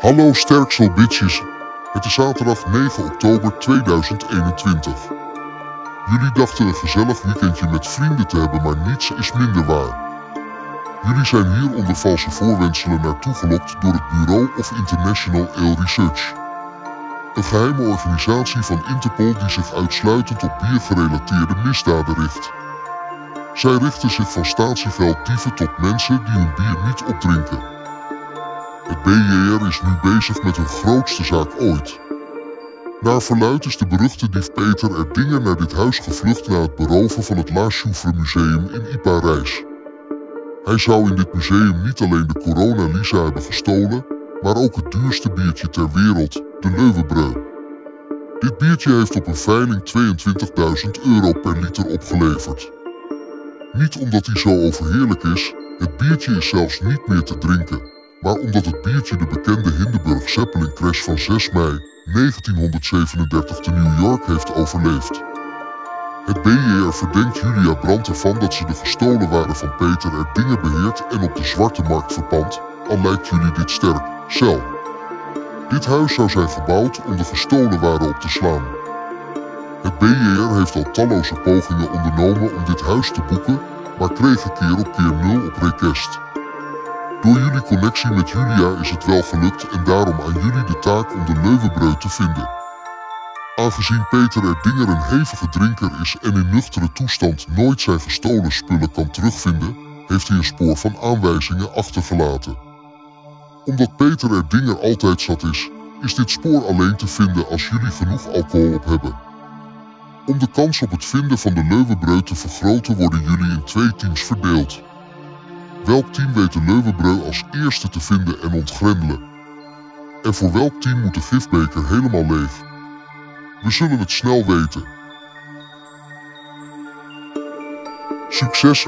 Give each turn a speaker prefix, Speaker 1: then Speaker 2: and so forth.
Speaker 1: Hallo Sterksel Bitches. Het is zaterdag 9 oktober 2021. Jullie dachten een gezellig weekendje met vrienden te hebben, maar niets is minder waar. Jullie zijn hier onder valse voorwendselen naartoe gelokt door het Bureau of International Ale Research. Een geheime organisatie van Interpol die zich uitsluitend op biergerelateerde misdaden richt. Zij richten zich van statievelddieven tot mensen die hun bier niet opdrinken. Het BJR is nu bezig met hun grootste zaak ooit. Naar verluidt is de beruchte dief Peter Erdinger naar dit huis gevlucht na het beroven van het La Museum in Ypres. Hij zou in dit museum niet alleen de Corona Lisa hebben gestolen, maar ook het duurste biertje ter wereld, de Leuvenbreu. Dit biertje heeft op een veiling 22.000 euro per liter opgeleverd. Niet omdat hij zo overheerlijk is, het biertje is zelfs niet meer te drinken, maar omdat het biertje de bekende Hindenburg Zeppelin crash van 6 mei 1937 te New York heeft overleefd. Het BJR verdenkt Julia Brandt ervan dat ze de gestolen waren van Peter er dingen beheert en op de zwarte markt verpand, al lijkt jullie dit sterk, cel. Dit huis zou zijn gebouwd om de gestolen waren op te slaan. Het BJR heeft al talloze pogingen ondernomen om dit huis te boeken, maar kreeg keer op keer nul op request. Door jullie connectie met Julia is het wel gelukt en daarom aan jullie de taak om de Leuvenbreu te vinden. Aangezien Peter Erdinger een hevige drinker is en in nuchtere toestand nooit zijn gestolen spullen kan terugvinden, heeft hij een spoor van aanwijzingen achtergelaten. Omdat Peter Erdinger altijd zat is, is dit spoor alleen te vinden als jullie genoeg alcohol op hebben. Om de kans op het vinden van de Leuvenbreu te vergroten worden jullie in twee teams verdeeld. Welk team weet de Leuvenbreu als eerste te vinden en ontgrendelen? En voor welk team moet de gifbeker helemaal leeg? We zullen het snel weten. Succes